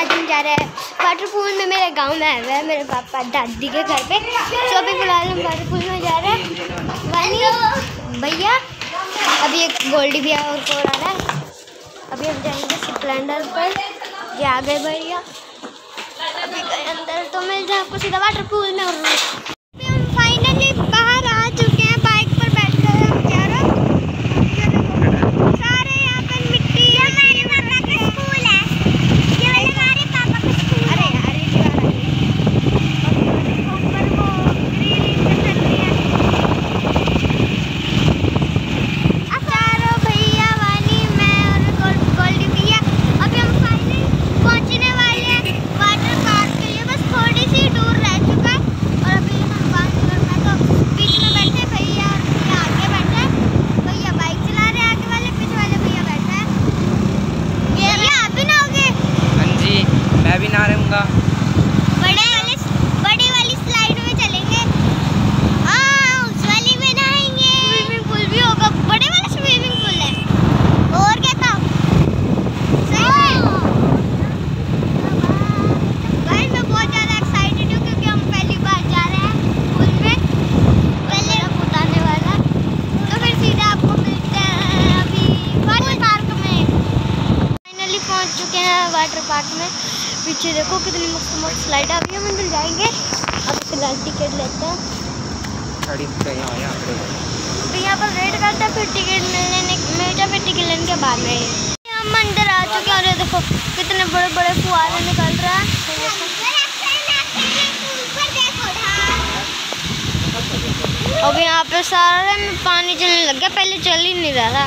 आज हम जा रहे हैं। वाटरपूल में मेरे गाँव में आया हुआ है, मेरे पापा दादी के घर पे। तो अभी फ़िलहाल हम वाटरपूल में जा रहे हैं। भैया, अभी एक गोल्डी भैया और को आ रहा है। अभी हम जाएँगे स्प्लेंडर पर। ये आ गए भैया। अभी गए अंदर तो मिल जाए आपको सीधा वाटरपूल में। और वाटर पार्क में। पीछे देखो कितनी मस्त मस्त स्लाइड अभी हम अंदर जाएँगे। अब फ़िलहाल टिकट लेते हैं। तो यहाँ पर वेट करते हैं फिर टिकट लेने मिलता फिर टिकट लेने के बाद में। हम अंदर आ चुके हैं और देखो कितने बड़े बड़े फुहारे निकल रहे हैं। अब यहाँ पे सारे में पानी चलने लग गया पहले चल ही नहीं रहा था।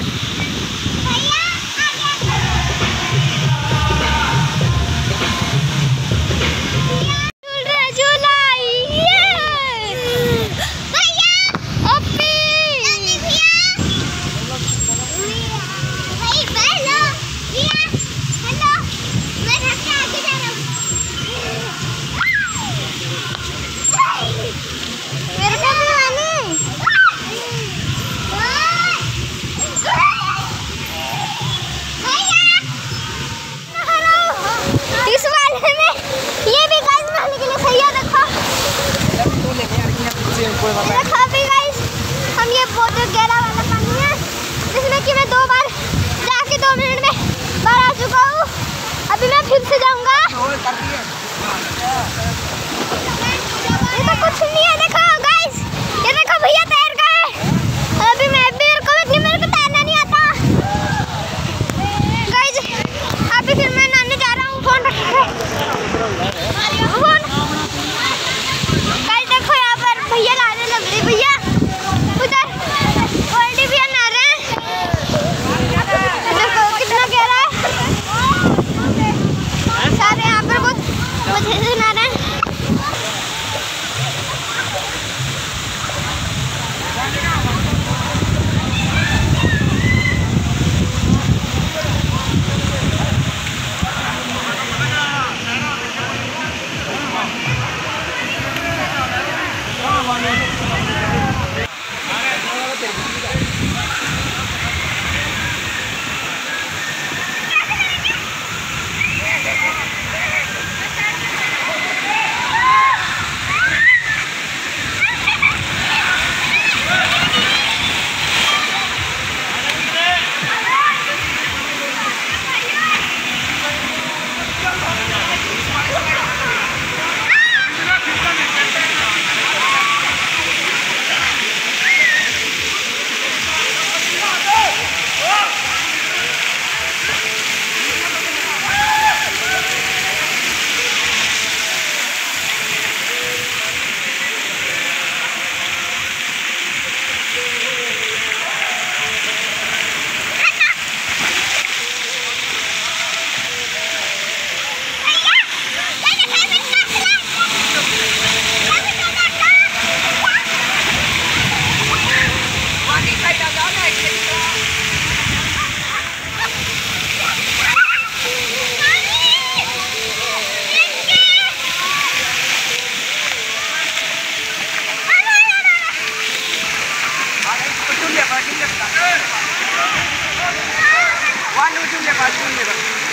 맞습니다.